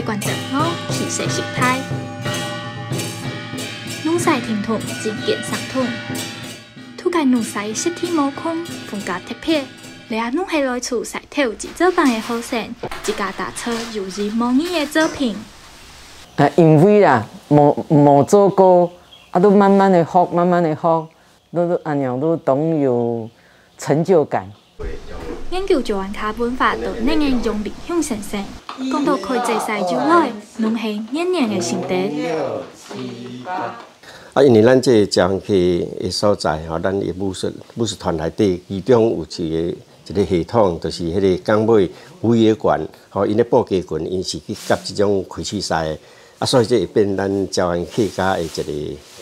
被关正我气势形态。农赛停通，渐渐上通。土界农赛实体毛孔，风格特别。你阿农系来自晒头自做饭的好生，自家打车如日模意的作品。啊，因为啦，冇冇做过，啊，都慢慢的学，慢慢的学，都都安样都懂有成就感。研究做完卡本法，都令人用力向先生。讲到开这赛就来，农系年年的心得。啊，因为咱这江溪的所在吼，咱的武术武术团内底，其中有一个一个系统，就是迄个江尾武野馆，吼，因咧布家群，因是去甲即种开始赛，啊，所以这会变咱招安客家的一个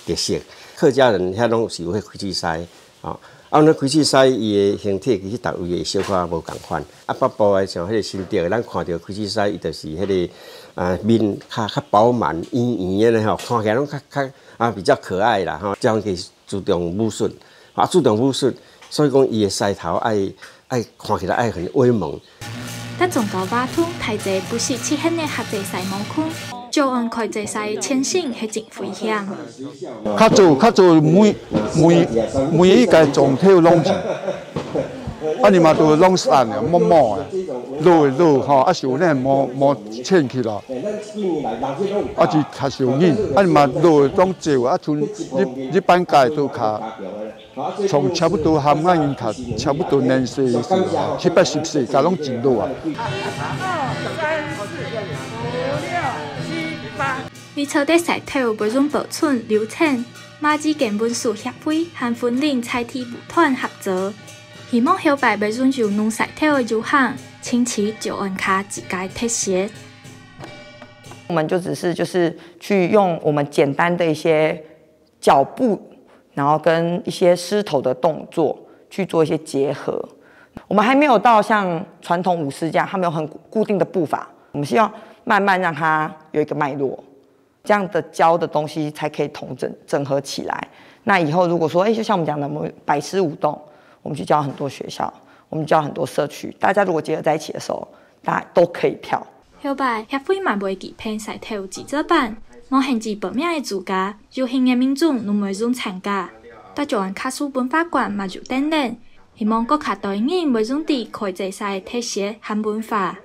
特色。客家人遐拢是有迄开始赛，吼。啊，那开始赛伊的形体其实逐位的小可无共款。啊，北部的像迄个新竹，咱看到开始赛伊就是迄个啊面较较饱满、圆圆的吼，看起来拢较较啊比较可爱啦吼。这样去注重武术，啊注重武术，所以讲伊的赛头爱爱看起来爱很威猛。但总高巴通太济不是七很的合作赛毛孔。就按开这赛前线系真危险。较早较早每每每一个总跳拢，啊你嘛都拢散的，摸摸的，落落吼，啊有呢摸摸牵起咯，啊就较少人，啊你嘛落拢少，啊像日日本界都较，从差不多含眼因较差不多年岁是七八十岁，甲拢真多啊。为草地石头不用保存流程，马子根本树协会和粉岭菜地舞团合作，希望后摆不用就弄石头的就行，亲戚就按卡自家特写。我们就只是就是去用我们简单的一些脚步，然后跟一些狮头的动作去做一些结合。我们还没有到像传统舞狮这样，他们有很固定的步伐。我们希望慢慢让它有一个脉络。这样的教的东西才可以统整整合起来。那以后如果说，哎，就像我们讲的，我们百师舞动，我们去教很多学校，我们教很多社区，大家如果结合在一起的时候，大家都可以跳。后摆协会嘛袂记偏晒跳记者版，我限制报名的资格，有兴的民众拢袂准参加。大就按卡书本法馆嘛就等等，希望各卡队员袂准地开这赛特色汉文化。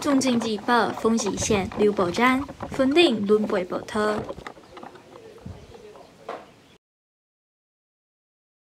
中经济报丰吉县刘宝珍分领轮背报特。